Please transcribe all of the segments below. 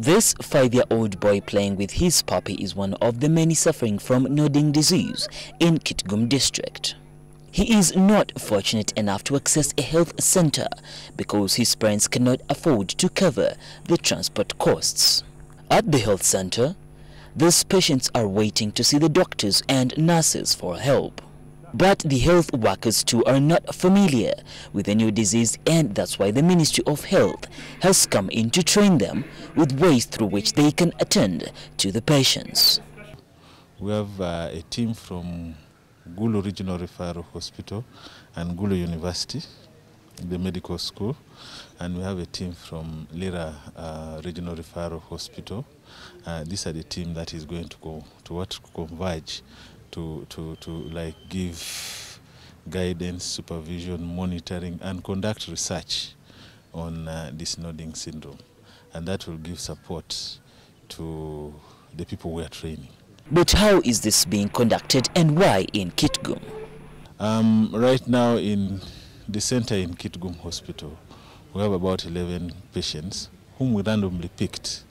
This five-year-old boy playing with his puppy is one of the many suffering from nodding disease in Kitgum district. He is not fortunate enough to access a health center because his parents cannot afford to cover the transport costs. At the health center, these patients are waiting to see the doctors and nurses for help. But the health workers too are not familiar with the new disease and that's why the Ministry of Health has come in to train them with ways through which they can attend to the patients. We have uh, a team from Gulu Regional Referral Hospital and Gulu University, the medical school, and we have a team from Lira uh, Regional Referral Hospital. Uh, these are the team that is going to go to what converge to, to, to like give guidance, supervision, monitoring, and conduct research on uh, this nodding syndrome. And that will give support to the people we are training. But how is this being conducted and why in Kitgum? Um, right now in the center in Kitgum Hospital, we have about 11 patients whom we randomly picked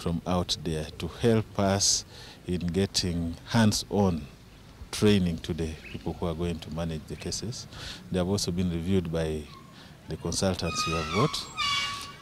from out there to help us in getting hands-on training to the people who are going to manage the cases. They have also been reviewed by the consultants we have got,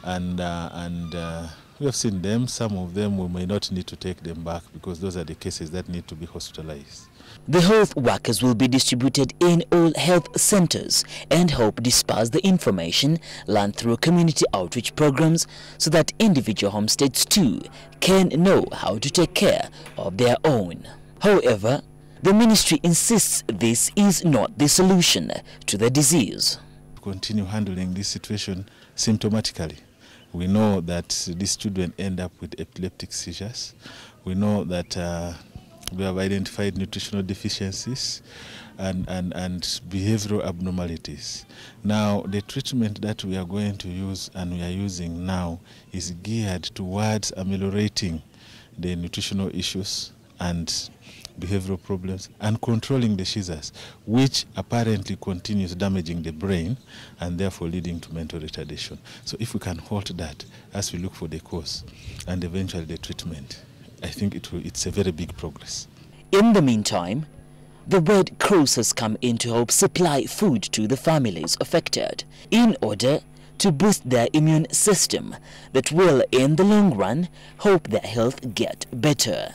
and uh, and uh, we have seen them. Some of them we may not need to take them back because those are the cases that need to be hospitalized. The health workers will be distributed in all health centers and help disperse the information learned through community outreach programs so that individual homesteads too can know how to take care of their own. However, the ministry insists this is not the solution to the disease. Continue handling this situation symptomatically. We know that these children end up with epileptic seizures. We know that uh, we have identified nutritional deficiencies and, and, and behavioral abnormalities. Now, the treatment that we are going to use and we are using now is geared towards ameliorating the nutritional issues and behavioral problems and controlling the seizures, which apparently continues damaging the brain and therefore leading to mental retardation. So if we can halt that as we look for the cause and eventually the treatment, I think it will, it's a very big progress. In the meantime, the Red Cross has come in to help supply food to the families affected in order to boost their immune system that will, in the long run, help their health get better.